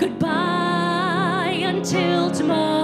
Goodbye until tomorrow.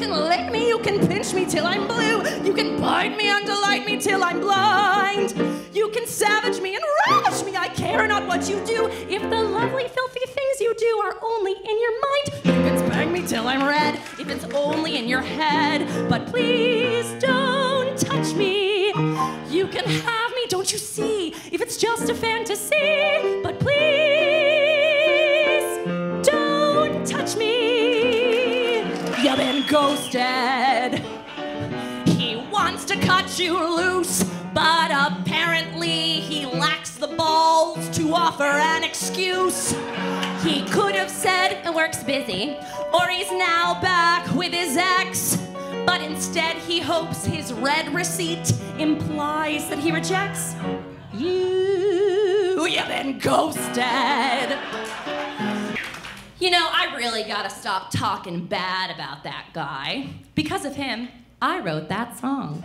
Can lick me, you can pinch me till I'm blue. You can bite me and delight me till I'm blind. You can savage me and ravish me, I care not what you do. If the lovely, filthy things you do are only in your mind, you can spank me till I'm red. If it's only in your head, but please don't touch me. You can have me, don't you see? If it's just a fantasy, You've been ghosted. He wants to cut you loose, but apparently he lacks the balls to offer an excuse. He could have said, work's busy, or he's now back with his ex. But instead, he hopes his read receipt implies that he rejects you. You've been ghosted. Really gotta stop talking bad about that guy. Because of him, I wrote that song.